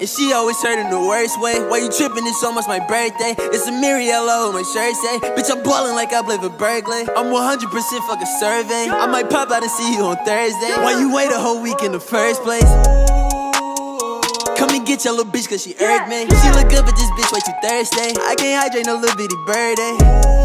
And she always hurt in the worst way. Why you tripping? It's almost my birthday. It's a Margiela on my shirt say. Bitch, I'm ballin' like I live for Berkeley. I'm 100% fucking survey. I might pop out and see you on Thursday. Why you wait a whole week in the first place? Come and get your little bitch cause she irked me. She look good, but this bitch way too thirsty. I can't hydrate no little bitty birdie.